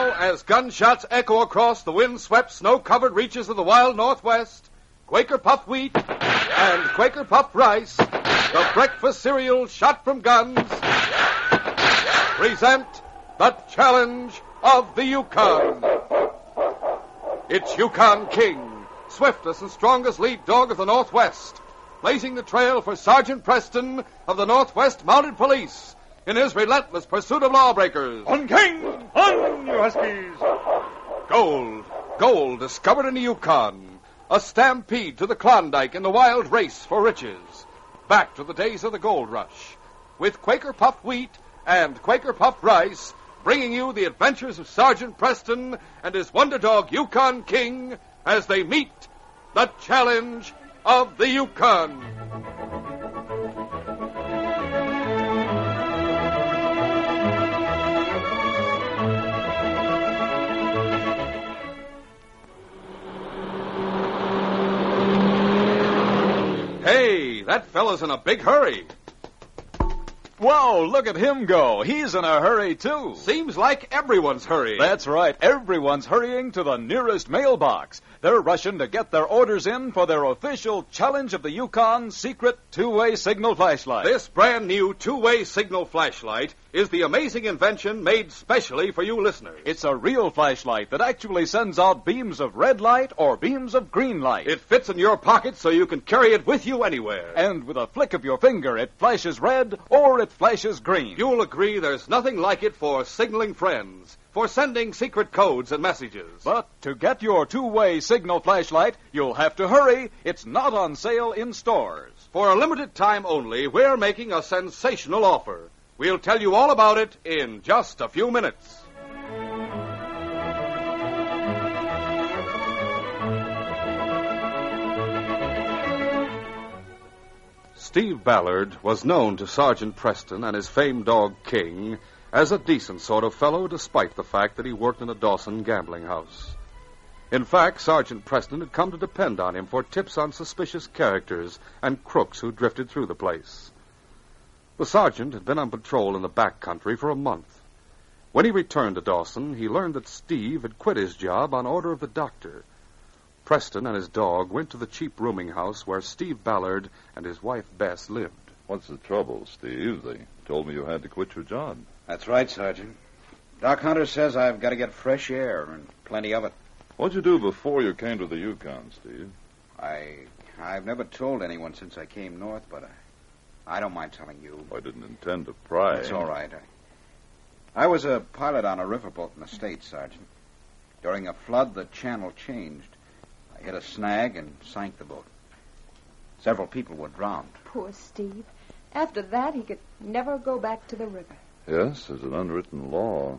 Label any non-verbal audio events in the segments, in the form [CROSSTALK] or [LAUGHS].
Now, as gunshots echo across the wind-swept, snow-covered reaches of the wild Northwest, Quaker Puff Wheat and Quaker Puff Rice, the breakfast cereal shot from guns, present the challenge of the Yukon. It's Yukon King, swiftest and strongest lead dog of the Northwest, blazing the trail for Sergeant Preston of the Northwest Mounted Police in his relentless pursuit of lawbreakers. On King! On, you huskies! Gold, gold discovered in the Yukon. A stampede to the Klondike in the wild race for riches. Back to the days of the gold rush. With Quaker Puff Wheat and Quaker Puff Rice, bringing you the adventures of Sergeant Preston and his wonder dog Yukon King as they meet the challenge of the Yukon. That fellow's in a big hurry. Whoa, look at him go. He's in a hurry, too. Seems like everyone's hurrying. That's right. Everyone's hurrying to the nearest mailbox. They're rushing to get their orders in for their official Challenge of the Yukon secret two-way signal flashlight. This brand new two-way signal flashlight is the amazing invention made specially for you listeners. It's a real flashlight that actually sends out beams of red light or beams of green light. It fits in your pocket so you can carry it with you anywhere. And with a flick of your finger, it flashes red or it flashes green. You'll agree there's nothing like it for signaling friends, for sending secret codes and messages. But to get your two-way signal flashlight, you'll have to hurry. It's not on sale in stores. For a limited time only, we're making a sensational offer. We'll tell you all about it in just a few minutes. Steve Ballard was known to Sergeant Preston and his famed dog King as a decent sort of fellow, despite the fact that he worked in a Dawson gambling house. In fact, Sergeant Preston had come to depend on him for tips on suspicious characters and crooks who drifted through the place. The sergeant had been on patrol in the back country for a month. When he returned to Dawson, he learned that Steve had quit his job on order of the doctor. Preston and his dog went to the cheap rooming house where Steve Ballard and his wife Bess lived. What's the trouble, Steve? They told me you had to quit your job. That's right, Sergeant. Doc Hunter says I've got to get fresh air and plenty of it. What'd you do before you came to the Yukon, Steve? I I've never told anyone since I came north, but I, I don't mind telling you. I didn't intend to pry. It's all right. I, I was a pilot on a riverboat in the States, Sergeant. During a flood, the channel changed. I hit a snag and sank the boat. Several people were drowned. Poor Steve. After that, he could never go back to the river. Yes, there's an unwritten law.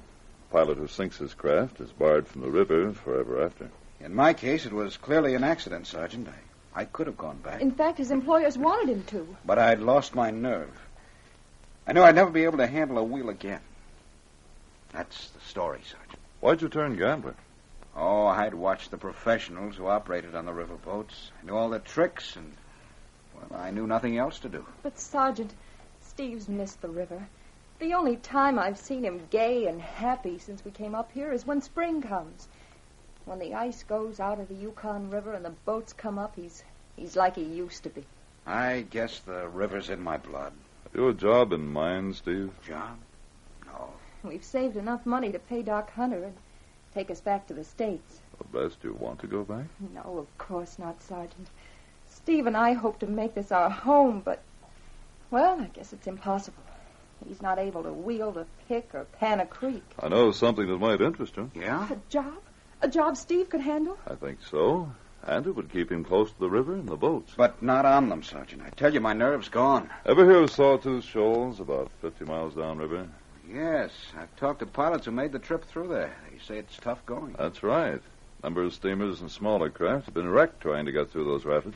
A pilot who sinks his craft is barred from the river forever after. In my case, it was clearly an accident, Sergeant. I, I could have gone back. In fact, his employers wanted him to. But I'd lost my nerve. I knew I'd never be able to handle a wheel again. That's the story, Sergeant. Why'd you turn gambler? Oh, I'd watched the professionals who operated on the riverboats. I knew all their tricks, and, well, I knew nothing else to do. But, Sergeant, Steve's missed the river. The only time I've seen him gay and happy since we came up here is when spring comes. When the ice goes out of the Yukon River and the boats come up, he's he's like he used to be. I guess the river's in my blood. Have you a job in mind, Steve? Job? No. We've saved enough money to pay Doc Hunter and take us back to the States. Well, best you want to go back? No, of course not, Sergeant. Steve and I hope to make this our home, but, well, I guess it's impossible. He's not able to wield a pick or pan a creek. I know something that might interest him. Yeah? A job? A job Steve could handle? I think so. And it would keep him close to the river and the boats. But not on them, Sergeant. I tell you, my nerve's gone. Ever hear of Sawtooth Shoals, about 50 miles downriver? Yes, I've talked to pilots who made the trip through there. They say it's tough going. That's right. A number of steamers and smaller craft have been wrecked trying to get through those rapids.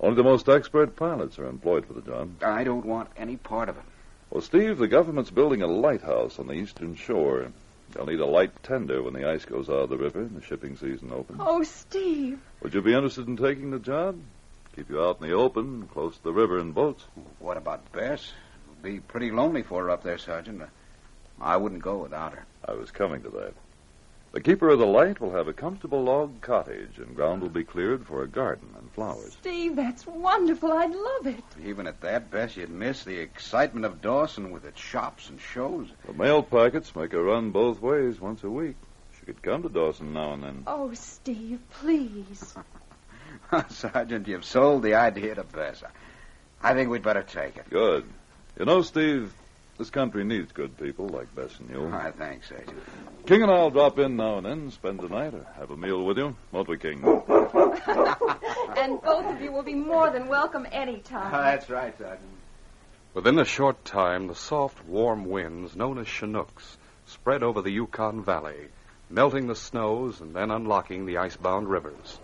Only the most expert pilots are employed for the job. I don't want any part of it. Well, Steve, the government's building a lighthouse on the eastern shore. They'll need a light tender when the ice goes out of the river and the shipping season opens. Oh, Steve. Would you be interested in taking the job? Keep you out in the open, close to the river and boats. What about Bess? It would be pretty lonely for her up there, Sergeant. I wouldn't go without her. I was coming to that. The keeper of the light will have a comfortable log cottage, and ground will be cleared for a garden and flowers. Steve, that's wonderful. I'd love it. Even at that, Bess, you'd miss the excitement of Dawson with its shops and shows. The mail packets make a run both ways once a week. She could come to Dawson now and then. Oh, Steve, please. [LAUGHS] Sergeant, you've sold the idea to Bess. I think we'd better take it. Good. You know, Steve, this country needs good people like Bess and you. I thanks, Sergeant. King and I'll drop in now and then, spend the night, or have a meal with you. Won't we, King? [LAUGHS] and both of you will be more than welcome any time. Ah, that's right, Sergeant. Within a short time, the soft, warm winds known as Chinooks spread over the Yukon Valley, melting the snows and then unlocking the icebound rivers.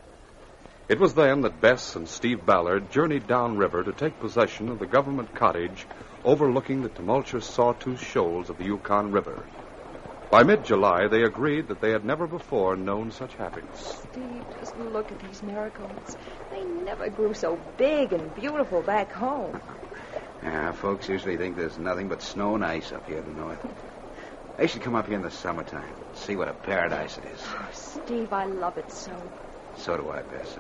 It was then that Bess and Steve Ballard journeyed downriver to take possession of the government cottage overlooking the tumultuous Sawtooth Shoals of the Yukon River. By mid July, they agreed that they had never before known such happiness. Steve, just look at these marigolds. They never grew so big and beautiful back home. Yeah, folks usually think there's nothing but snow and ice up here in the north. They should come up here in the summertime, and see what a paradise it is. Oh, Steve, I love it so. So do I, Bess.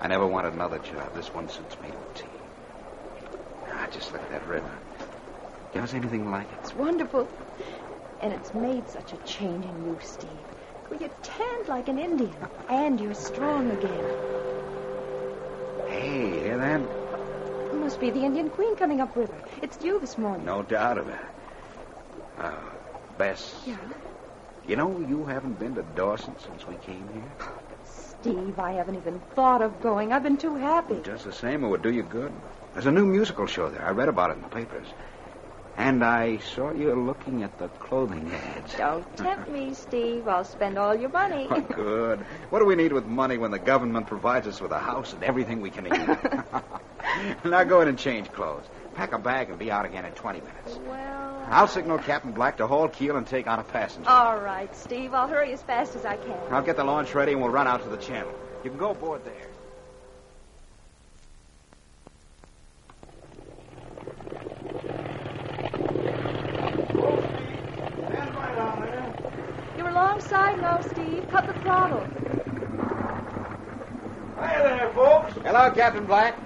I, never wanted another job. This one suits me to a. Ah, just look at that river. You ever see anything like it? It's wonderful. And it's made such a change in you, Steve. Well, you're tanned like an Indian, and you're strong again. Hey, hear that? It must be the Indian Queen coming up river. It's you this morning. No doubt of it. Uh, Bess, Yeah? you know you haven't been to Dawson since we came here? Steve, I haven't even thought of going. I've been too happy. Just the same, it would do you good. There's a new musical show there. I read about it in the papers. And I saw you looking at the clothing ads. Don't tempt me, Steve. I'll spend all your money. Oh, good. What do we need with money when the government provides us with a house and everything we can eat? [LAUGHS] now go in and change clothes. Pack a bag and be out again in 20 minutes. well. I'll signal Captain Black to haul keel and take on a passenger. All right, Steve. I'll hurry as fast as I can. I'll get the launch ready and we'll run out to the channel. You can go aboard there. You're alongside now, Steve. Cut the throttle. Hi there, folks. Hello, Captain Black.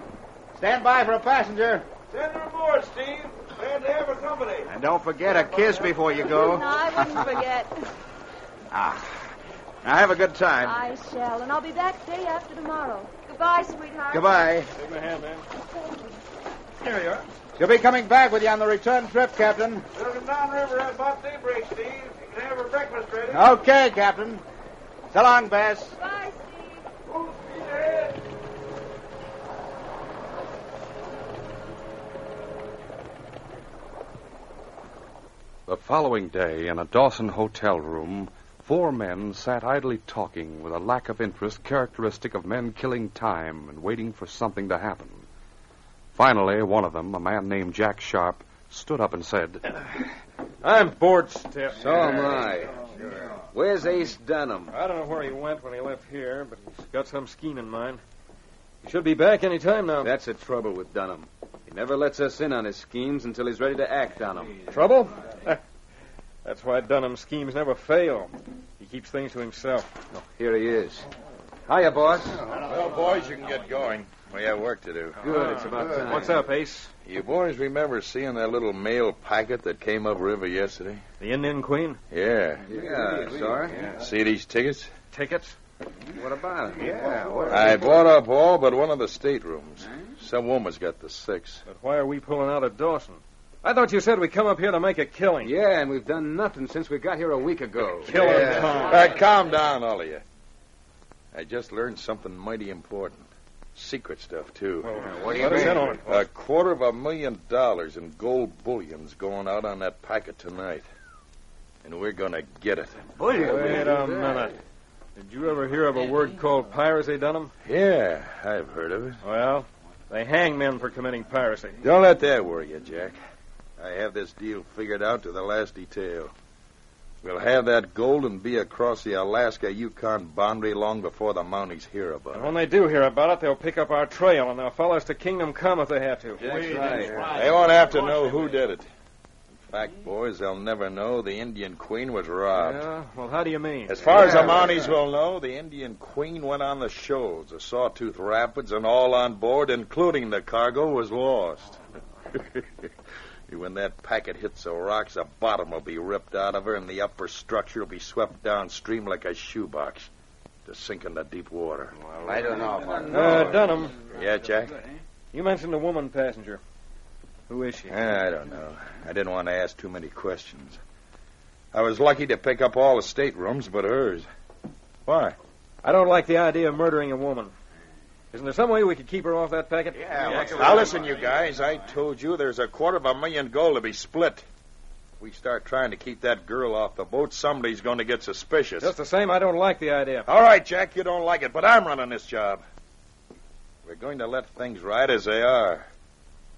Stand by for a passenger. Send her aboard, Steve. Glad to have her company. And don't forget a kiss before you go. No, I wouldn't forget. [LAUGHS] Ah. Now have a good time. I shall, and I'll be back day after tomorrow. Goodbye, sweetheart. Goodbye. Take my hand, man. Here you are. She'll be coming back with you on the return trip, Captain. We'll come downriver at about daybreak, Steve. You can have her breakfast ready. Okay, Captain. So long, Bess. Goodbye, The following day, in a Dawson hotel room, four men sat idly talking with a lack of interest characteristic of men killing time and waiting for something to happen. Finally, one of them, a man named Jack Sharp, stood up and said, [CLEARS THROAT] I'm bored stiff. So am I. Where's Ace Dunham? I don't know where he went when he left here, but he's got some scheme in mind. He should be back any time now. That's the trouble with Dunham. He never lets us in on his schemes until he's ready to act on them. Trouble? That's why Dunham's schemes never fail. He keeps things to himself. Oh, here he is. Hiya, boss. Well, boys, you can get going. We have work to do. Good, it's about ah, time. What's up, Ace? You boys remember seeing that little mail packet that came up river yesterday? The Indian Queen? Yeah. Yeah, sorry. See these tickets? Tickets? What about it? Yeah, I bought up all but one of the staterooms. Some woman's got the six. But why are we pulling out of Dawson? I thought you said we come up here to make a killing. Yeah, and we've done nothing since we got here a week ago. Killing Yeah. time. Uh, calm down, all of you. I just learned something mighty important. Secret stuff, too. what do you Let us on it. A quarter of a million dollars in gold bullion's going out on that packet tonight. And we're going to get it. Wait a minute. Did you ever hear of a word called piracy, Dunham? Yeah, I've heard of it. Well, they hang men for committing piracy. Don't let that worry you, Jack. I have this deal figured out to the last detail. We'll have that gold and be across the Alaska Yukon boundary long before the Mounties hear about And it. when they do hear about it, they'll pick up our trail and they'll follow us to Kingdom Come if they have to. That's right. They won't have to know who did it. In fact, boys, they'll never know the Indian Queen was robbed. Yeah, well, how do you mean? As far as the Mounties will know, the Indian Queen went on the shoals. The Sawtooth Rapids and all on board, including the cargo, was lost. [LAUGHS] when that packet hits the rocks, the bottom will be ripped out of her, and the upper structure will be swept downstream like a shoebox to sink in the deep water. Well, I don't know if I Uh, Dunham, Yeah, Jack? you mentioned a woman passenger. Who is she? I don't know. I didn't want to ask too many questions. I was lucky to pick up all the staterooms but hers. Why? I don't like the idea of murdering a woman. Isn't there some way we could keep her off that packet? Yeah, now listen, you guys. I told you there's a quarter of a million gold to be split. If we start trying to keep that girl off the boat, somebody's going to get suspicious. Just the same, I don't like the idea. All right, Jack, you don't like it, but I'm running this job. We're going to let things ride as they are.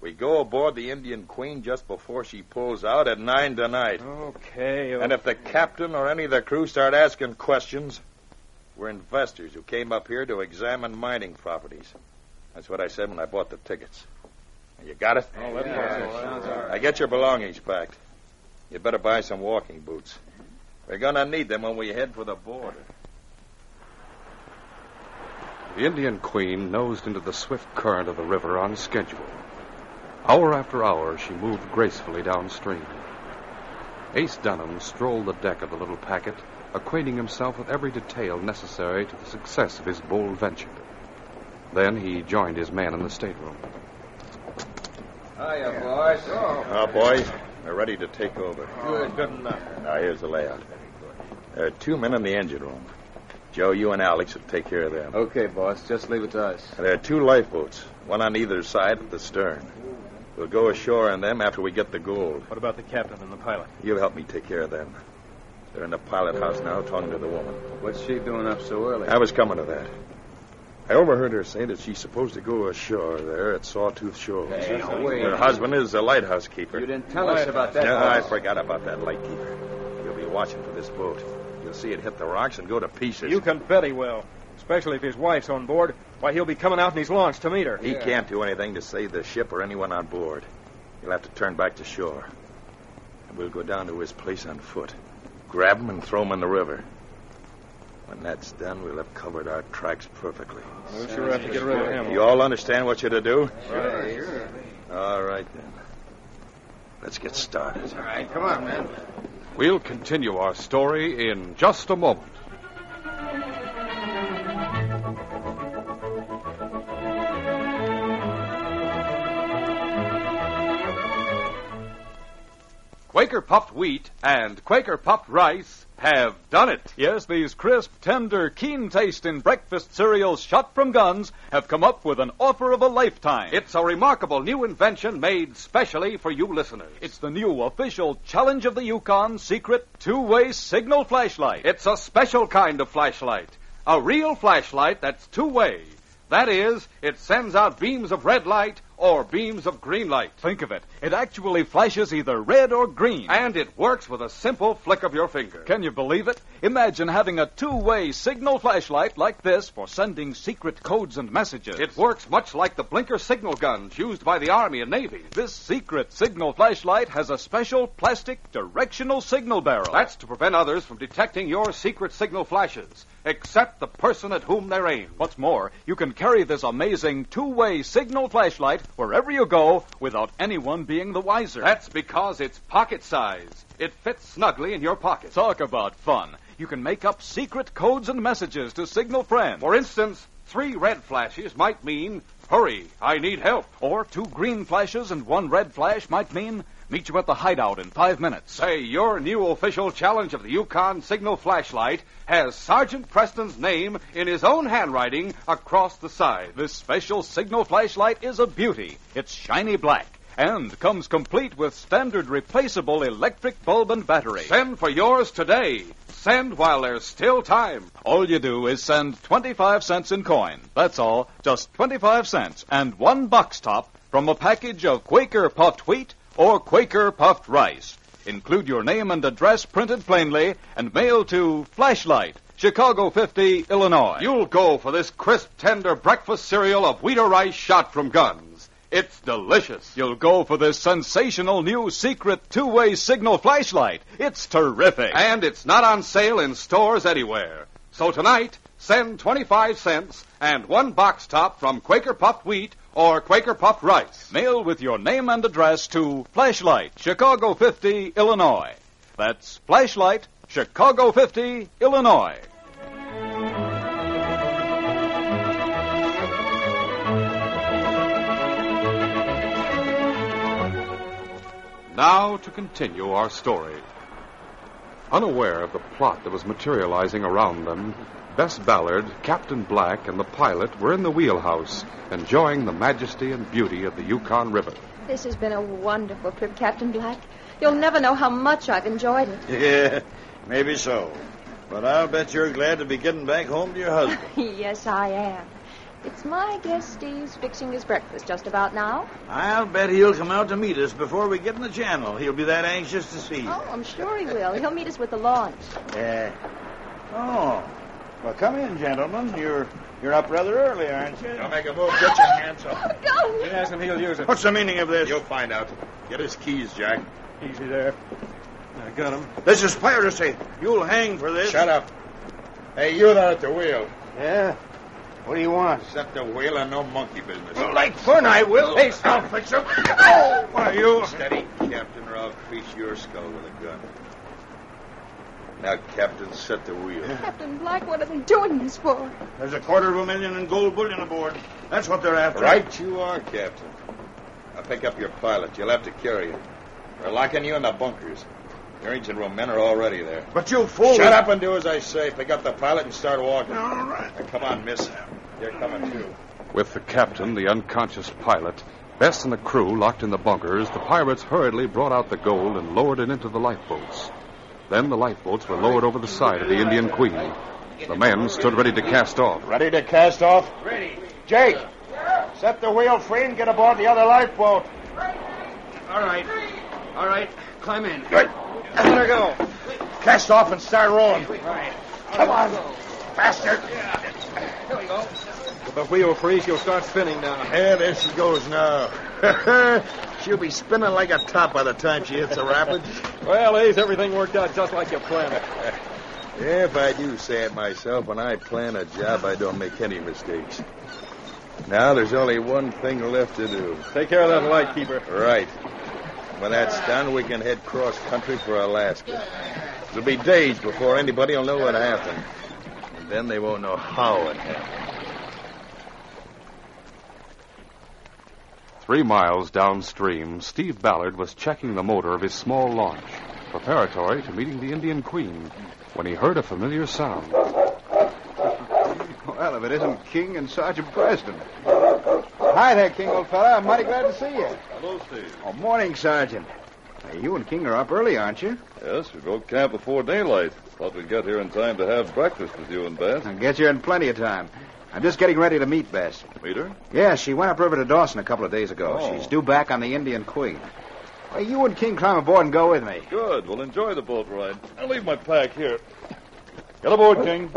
We go aboard the Indian Queen just before she pulls out at nine tonight. Okay. And if the captain or any of the crew start asking questions, we're investors who came up here to examine mining properties. That's what I said when I bought the tickets. You got it? Oh, that sounds all right. Now get your belongings packed. You better buy some walking boots. We're going to need them when we head for the border. The Indian Queen nosed into the swift current of the river on schedule. Hour after hour, she moved gracefully downstream. Ace Dunham strolled the deck of the little packet, acquainting himself with every detail necessary to the success of his bold venture. Then he joined his man in the stateroom. Hiya, boys. Now, boys, we're ready to take over. Good. Good enough. Now, here's the layout. There are two men in the engine room. Joe, you and Alex will take care of them. Okay, boss. Just leave it to us. There are two lifeboats, one on either side at the stern. We'll go ashore on them after we get the gold. What about the captain and the pilot? You'll help me take care of them. They're in the pilot house now talking to the woman. What's she doing up so early? I was coming to that. I overheard her say that she's supposed to go ashore there at Sawtooth Shoals. Hey, no way. Her husband is a lighthouse keeper. You didn't tell us about that. Yeah, I forgot about that light keeper. He'll be watching for this boat. You'll see it hit the rocks and go to pieces. You can bet he will. Especially if his wife's on board. Why, he'll be coming out in his launch to meet her. He can't do anything to save the ship or anyone on board. He'll have to turn back to shore. And we'll go down to his place on foot. Grab them and throw them in the river. When that's done, we'll have covered our tracks perfectly. We'll sure have to get rid of him. You all understand what you're to do? Sure, sure. All right, then. Let's get started. All right, come on, man. We'll continue our story in just a moment. Quaker puffed wheat and Quaker puffed rice have done it. Yes, these crisp, tender, keen tasting breakfast cereals shot from guns have come up with an offer of a lifetime. It's a remarkable new invention made specially for you listeners. It's the new official Challenge of the Yukon secret two way signal flashlight. It's a special kind of flashlight. A real flashlight that's two way. That is, it sends out beams of red light or beams of green light. Think of it. It actually flashes either red or green. And it works with a simple flick of your finger. Can you believe it? Imagine having a two way signal flashlight like this for sending secret codes and messages. It works much like the blinker signal guns used by the Army and Navy. This secret signal flashlight has a special plastic directional signal barrel. That's to prevent others from detecting your secret signal flashes, except the person at whom they're aimed. What's more, you can carry this amazing two way signal flashlight wherever you go without anyone being the wiser. That's because it's pocket size. It fits snugly in your pocket. Talk about fun. You can make up secret codes and messages to signal friends. For instance, three red flashes might mean, hurry, I need help. Or two green flashes and one red flash might mean meet you at the hideout in five minutes. Say, your new official challenge of the Yukon Signal Flashlight has Sergeant Preston's name in his own handwriting across the side. This special signal flashlight is a beauty. It's shiny black and comes complete with standard replaceable electric bulb and battery. Send for yours today. Send while there's still time. All you do is send 25 cents in coin. That's all. Just 25 cents and one box top from a package of Quaker puffed wheat or Quaker puffed rice. Include your name and address printed plainly and mail to Flashlight, Chicago 50, Illinois. You'll go for this crisp, tender breakfast cereal of wheat or rice shot from guns. It's delicious. You'll go for this sensational new secret two-way signal flashlight. It's terrific. And it's not on sale in stores anywhere. So tonight, send 25 cents and one box top from Quaker Puffed Wheat or Quaker Puffed Rice. Mail with your name and address to Flashlight, Chicago 50, Illinois. That's Flashlight, Chicago 50, Illinois. Now to continue our story. Unaware of the plot that was materializing around them, Bess Ballard, Captain Black, and the pilot were in the wheelhouse, enjoying the majesty and beauty of the Yukon River. This has been a wonderful trip, Captain Black. You'll never know how much I've enjoyed it. [LAUGHS] Yeah, maybe so. But I'll bet you're glad to be getting back home to your husband. [LAUGHS] yes, I am. It's my guess Steve's fixing his breakfast just about now. I'll bet he'll come out to meet us before we get in the channel. He'll be that anxious to see you. Oh, I'm sure he will. He'll meet us with the launch. Yeah. Oh. Well, come in, gentlemen. You're you're up rather early, aren't you? Don't make a move. Get your hands up. Oh, go! You ask him, he'll use it. What's the meaning of this? You'll find out. Get his keys, Jack. Easy there. I got him. This is piracy. You'll hang for this. Shut up. Hey, you there at the wheel. Yeah. What do you want? Set the wheel and no monkey business. Like fun, I will. Hey, stop, fix him. Oh, what are you? Steady, Captain, or I'll crease your skull with a gun. Now, Captain, set the wheel. [LAUGHS] Captain Black, what are they doing this for? There's a quarter of a million in gold bullion aboard. That's what they're after. Right you are, Captain. I'll pick up your pilot. You'll have to carry him. We're locking you in the bunkers. Your engine room men are already there. But you fool. Shut up and do as I say. Pick up the pilot and start walking. All right. Now, come on, miss. You're coming, too. With the captain, the unconscious pilot, Bess and the crew locked in the bunkers, the pirates hurriedly brought out the gold and lowered it into the lifeboats. Then the lifeboats were lowered over the side of the Indian Queen. The men stood ready to cast off. Ready to cast off? Ready. Jake, set the wheel free and get aboard the other lifeboat. All right. All right. Climb in. Good. Let her go. Cast off and start rolling. Right. Come on. Faster. Here we go. The wheel free, she'll start spinning now. Yeah, there she goes now. [LAUGHS] She'll be spinning like a top by the time she hits the rapids. Well, Ace, everything worked out just like you planned it. If I do say it myself, when I plan a job, I don't make any mistakes. Now there's only one thing left to do. Take care of that light keeper. Right. When that's done, we can head cross country for Alaska. It'll be days before anybody will know what happened. And then they won't know how it happened. Three miles downstream, Steve Ballard was checking the motor of his small launch, preparatory to meeting the Indian Queen, when he heard a familiar sound. Well, if it isn't King and Sergeant Preston. Hi there, King, old fella. I'm mighty glad to see you. Hello, Steve. Oh, morning, Sergeant. Hey, you and King are up early, aren't you? Yes, we broke camp before daylight. Thought we'd get here in time to have breakfast with you and Bess. I guess you're in plenty of time. I'm just getting ready to meet Bess. Meet her? Yeah, she went upriver to Dawson a couple of days ago. Oh. She's due back on the Indian Queen. Hey, you and King climb aboard and go with me. Good. We'll enjoy the boat ride. I'll leave my pack here. Get aboard, King.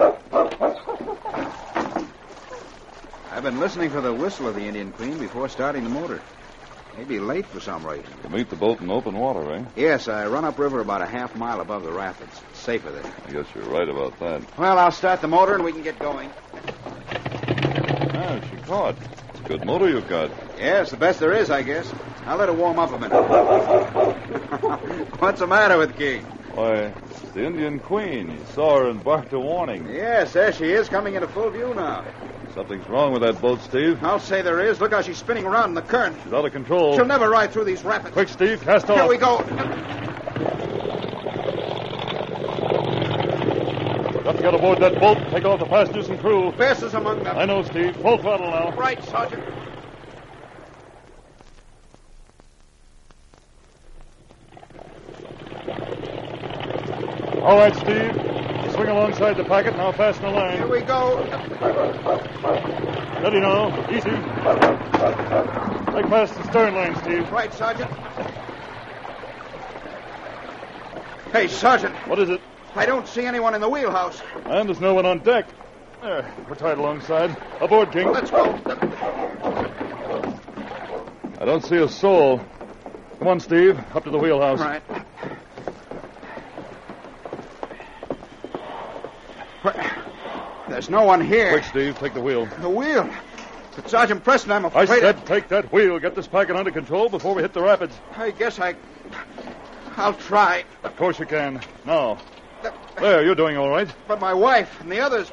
I've been listening for the whistle of the Indian Queen before starting the motor. Maybe late for some reason. We'll meet the boat in open water, eh? Yes, I run upriver about a half mile above the rapids. It's safer there. I guess you're right about that. Well, I'll start the motor and we can get going. Ah, she caught. It's a good motor you've got. Yes, the best there is, I guess. I'll let her warm up a minute. [LAUGHS] What's the matter with King? Why, it's the Indian Queen. You saw her and barked a warning. Yes, there she is, coming into full view now. Something's wrong with that boat, Steve. I'll say there is. Look how she's spinning around in the current. She's out of control. She'll never ride through these rapids. Quick, Steve, cast off. Here we go. Got to get aboard that boat and take off the passengers and crew. Bess is among them. I know, Steve. Full throttle now. Right, Sergeant. All right, Steve. Swing alongside the packet and I'll fasten the line. Here we go. Ready now. Easy. Make fast the stern line, Steve. Right, Sergeant. Hey, Sergeant, What is it? I don't see anyone in the wheelhouse. And there's no one on deck. There, we're tied alongside. Aboard, King. Let's go. I don't see a soul. Come on, Steve. Up to the wheelhouse. Right. There's no one here. Quick, Steve. Take the wheel. The wheel. But Sergeant Preston, I'm afraid. I said take that wheel. Get this packet under control before we hit the rapids. I guess I. I'll try. Of course you can. Now. There, you're doing all right. But my wife and the others.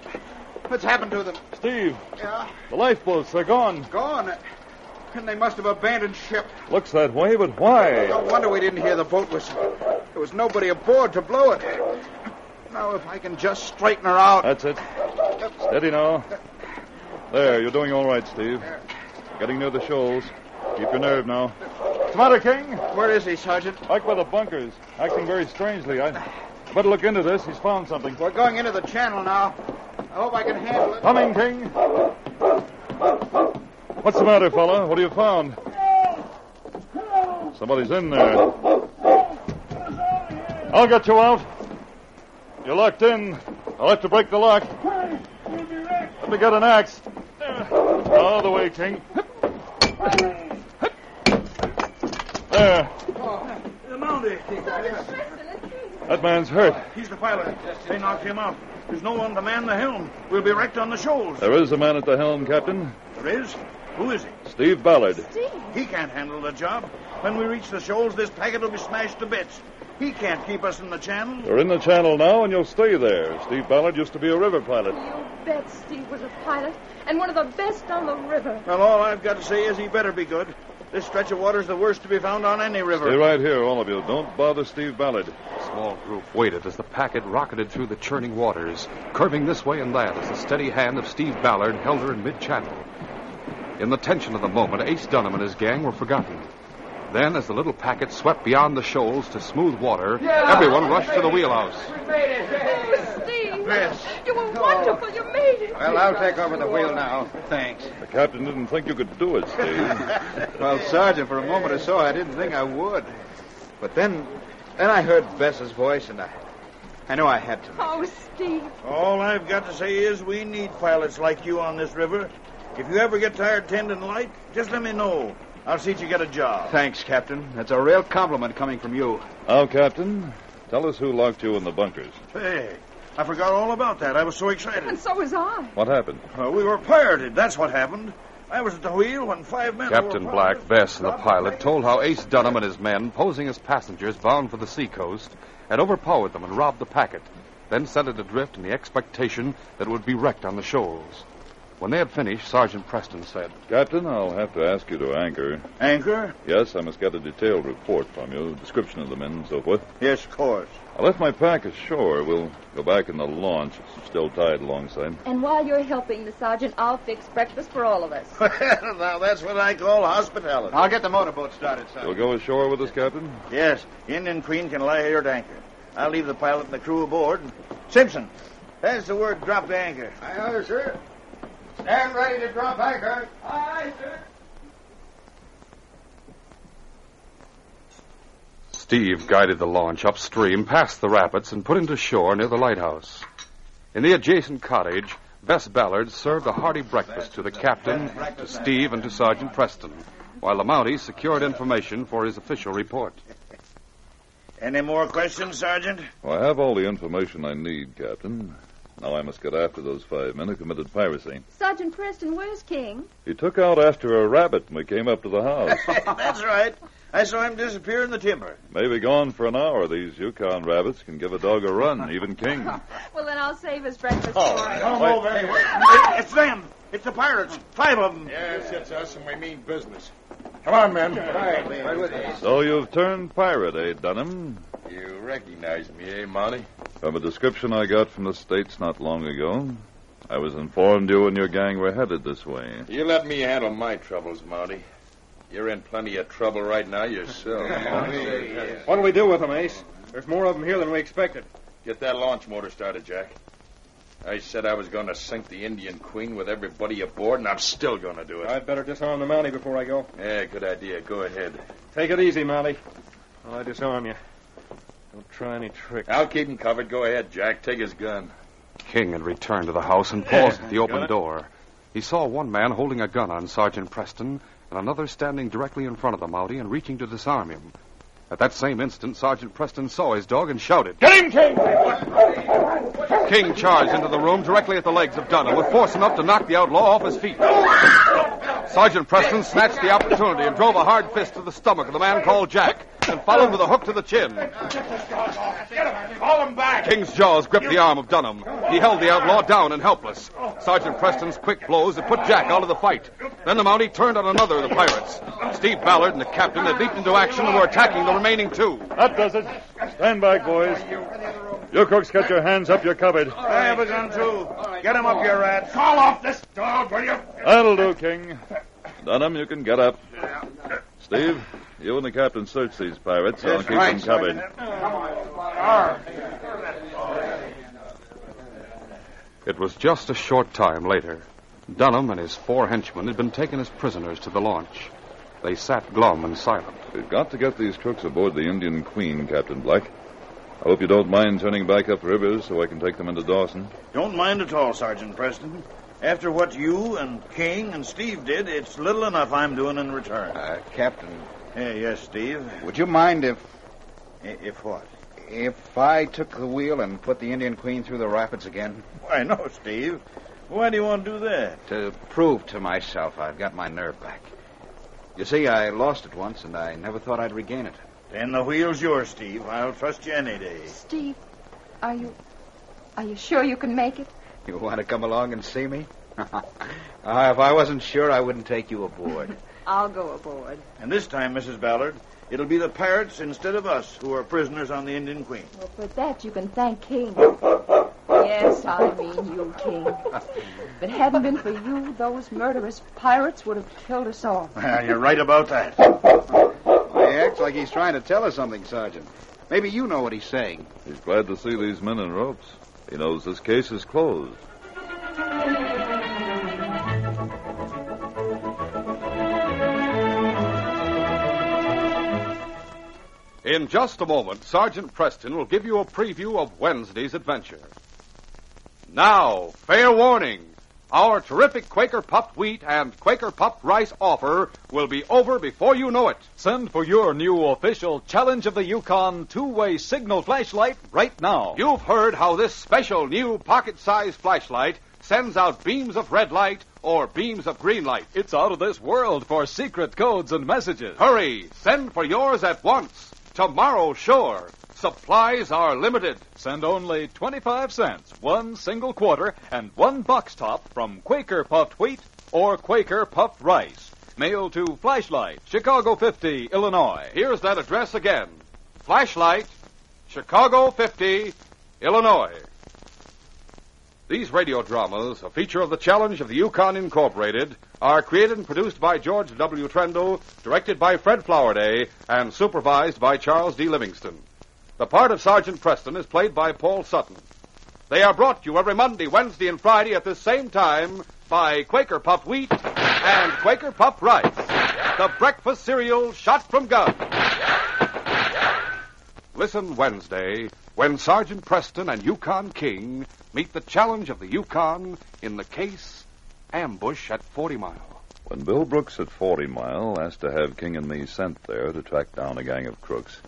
What's happened to them? Steve, Yeah, the lifeboats, they're gone. gone. And they must have abandoned ship. Looks that way, but why? No wonder we didn't hear the boat whistle. There was nobody aboard to blow it. Now, if I can just straighten her out. That's it. Steady now. There, you're doing all right, Steve. Getting near the shoals. Keep your nerve now. What's the matter, King? Where is he, Sergeant? Back by the bunkers. Acting very strangely. I better look into this. He's found something. We're going into the channel now. I hope I can handle it. Coming, King. What's the matter, fella? What have you found? Somebody's in there. I'll get you out. You're locked in. I'll have to break the lock. Let me get an axe. All the way, King. There. The Mountie. That man's hurt. He's the pilot. They knocked him out. There's no one to man the helm. We'll be wrecked on the shoals. There is a man at the helm, Captain. There is? Who is he? Steve Ballard. Steve? He can't handle the job. When we reach the shoals, this packet will be smashed to bits. He can't keep us in the channel. You're in the channel now, and you'll stay there. Steve Ballard used to be a river pilot. You bet Steve was a pilot, and one of the best on the river. Well, all I've got to say is he better be good. This stretch of water's the worst to be found on any river. Stay right here, all of you. Don't bother Steve Ballard. The small group waited as the packet rocketed through the churning waters, curving this way and that as the steady hand of Steve Ballard held her in mid-channel. In the tension of the moment, Ace Dunham and his gang were forgotten. Then, as the little packet swept beyond the shoals to smooth water, everyone rushed to the wheelhouse. Oh, Steve! Yes. You were wonderful. You made it. Well, I'll take over the wheel now. Thanks. The captain didn't think you could do it, Steve. [LAUGHS] Well, Sergeant, for a moment or so, I didn't think I would. But then, then I heard Bess's voice, and I, I knew I had to. Oh, Steve. All I've got to say is we need pilots like you on this river. If you ever get tired tending light, just let me know. I'll see that you get a job. Thanks, Captain. That's a real compliment coming from you. now, Captain, tell us who locked you in the bunkers. Hey, I forgot all about that. I was so excited. And so was I. What happened? Well, we were pirated. That's what happened. I was at the wheel when five men. Captain were Black, pirates Bess, and the pilot told how Ace Dunham and his men, posing as passengers bound for the seacoast, had overpowered them and robbed the packet, then sent it adrift in the expectation that it would be wrecked on the shoals. When they had finished, Sergeant Preston said, Captain, I'll have to ask you to anchor. Anchor? Yes, I must get a detailed report from you, description of the men and so forth. Yes, of course. I left my pack ashore. We'll go back in the launch. It's still tied alongside. And while you're helping the sergeant, I'll fix breakfast for all of us. [LAUGHS] Well, now that's what I call hospitality. I'll get the motorboat started, sir. You'll go ashore with us, Captain? Yes, Indian Queen can lie here at anchor. I'll leave the pilot and the crew aboard. Simpson, that's the word drop the anchor. Aye, aye, sir. Stand ready to drop anchor. Aye, aye, sir. Steve guided the launch upstream past the rapids and put into shore near the lighthouse. In the adjacent cottage, Bess Ballard served a hearty breakfast to the captain, to Steve, and to Sergeant Preston, while the Mountie secured information for his official report. Any more questions, Sergeant? Well, I have all the information I need, Captain. Now I must get after those five men who committed piracy. Sergeant Preston, where's King? He took out after a rabbit when we came up to the house. [LAUGHS] that's right. I saw him disappear in the timber. Maybe gone for an hour. These Yukon rabbits can give a dog a run, even King. [LAUGHS] Well, then I'll save his breakfast Oh, for him. come over. Hey, wait. It's them. It's the pirates. Five of them. Yes, it's us, and we mean business. Come on, men. Right with you. So you've turned pirate, eh, Dunham? You recognize me, eh, Mountie? From a description I got from the States not long ago, I was informed you and your gang were headed this way. You let me handle my troubles, Mountie. You're in plenty of trouble right now yourself. [LAUGHS] What'll we do with them, Ace? There's more of them here than we expected. Get that launch motor started, Jack. I said I was going to sink the Indian Queen with everybody aboard, and I'm still going to do it. I'd better disarm the Mountie before I go. Yeah, good idea. Go ahead. Take it easy, Mountie. While I disarm you. Don't try any tricks. I'll keep him covered. Go ahead, Jack. Take his gun. King had returned to the house and paused at the [LAUGHS] open door. He saw one man holding a gun on Sergeant Preston and another standing directly in front of the Mountie and reaching to disarm him. At that same instant, Sergeant Preston saw his dog and shouted. Get him, King! King charged into the room directly at the legs of Dunham with force enough to knock the outlaw off his feet. Sergeant Preston snatched the opportunity and drove a hard fist to the stomach of the man called Jack and followed with a hook to the chin. Call him back! King's jaws gripped the arm of Dunham. He held the outlaw down and helpless. Sergeant Preston's quick blows had put Jack out of the fight. Then the Mountie turned on another of the pirates. Steve Ballard and the captain had leaped into action and were attacking the remaining two. That does it. Stand back, boys. You crooks got your hands up, you're covered. I have a gun, too. Get him up, you rats. Call off this dog, will you? That'll do, King. Dunham, you can get up. Steve, you and the captain search these pirates. I'll keep them covered. It was just a short time later. Dunham and his four henchmen had been taken as prisoners to the launch. They sat glum and silent. We've got to get these crooks aboard the Indian Queen, Captain Black. I hope you don't mind turning back up Rivers so I can take them into Dawson. Don't mind at all, Sergeant Preston. After what you and King and Steve did, it's little enough I'm doing in return. Uh, Captain, Yeah, yes, Steve. would you mind if If what? if I took the wheel and put the Indian Queen through the rapids again? Why, no, Steve. Why do you want to do that? To prove to myself I've got my nerve back. You see, I lost it once, and I never thought I'd regain it. Then the wheel's yours, Steve. I'll trust you any day. Steve, are you. Are you sure you can make it? You want to come along and see me? uh, [LAUGHS] if I wasn't sure, I wouldn't take you aboard. [LAUGHS] I'll go aboard. And this time, Mrs. Ballard, it'll be the pirates instead of us who are prisoners on the Indian Queen. Well, for that you can thank King. Yes, I mean you, King. If it hadn't been for you, those murderous pirates would have killed us all. [LAUGHS] Well, you're right about that. he acts like he's trying to tell us something, Sergeant. Maybe you know what he's saying. He's glad to see these men in ropes. He knows this case is closed. In just a moment, Sergeant Preston will give you a preview of Wednesday's adventure. Now, fair warning. Our terrific Quaker puffed wheat and Quaker puffed rice offer will be over before you know it. Send for your new official Challenge of the Yukon two-way signal flashlight right now. You've heard how this special new pocket-sized flashlight sends out beams of red light or beams of green light. It's out of this world for secret codes and messages. Hurry, send for yours at once. Tomorrow, sure. Supplies are limited. Send only 25 cents, one single quarter, and one box top from Quaker Puffed Wheat or Quaker Puffed Rice. Mail to Flashlight, Chicago 50, Illinois. Here's that address again. Flashlight, Chicago 50, Illinois. These radio dramas, a feature of the Challenge of the Yukon Incorporated, are created and produced by George W. Trendle, directed by Fred Flowerday, and supervised by Charles D. Livingston. The part of Sergeant Preston is played by Paul Sutton. They are brought to you every Monday, Wednesday, and Friday at this same time by Quaker Puff Wheat and Quaker Puff Rice, the breakfast cereal shot from guns. Listen Wednesday when Sergeant Preston and Yukon King meet the challenge of the Yukon in the case Ambush at 40 Mile. When Bill Brooks at 40 Mile asked to have King and me sent there to track down a gang of crooks,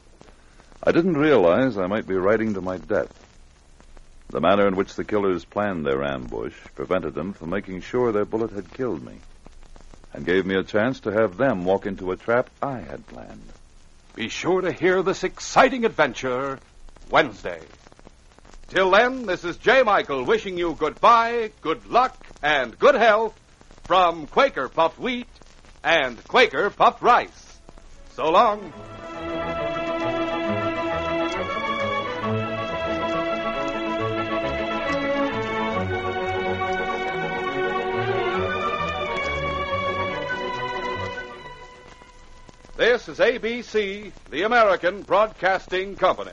I didn't realize I might be riding to my death. The manner in which the killers planned their ambush prevented them from making sure their bullet had killed me, and gave me a chance to have them walk into a trap I had planned. Be sure to hear this exciting adventure Wednesday. Till then, this is Jay Michael wishing you goodbye, good luck, and good health from Quaker Puffed Wheat and Quaker Puffed Rice. So long. This is ABC, the American Broadcasting Company.